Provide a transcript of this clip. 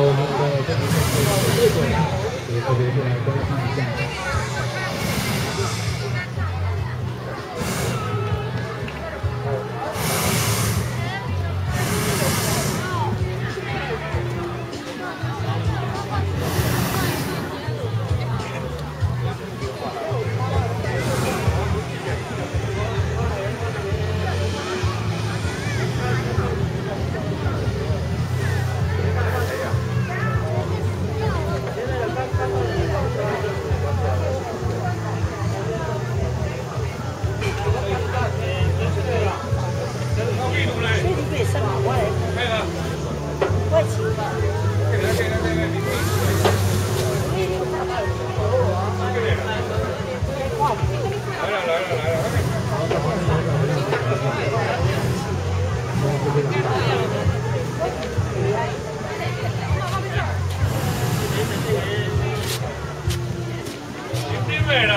cầu 所以你不也上马过来？没有，外勤吧。给他，给他，给他。对了。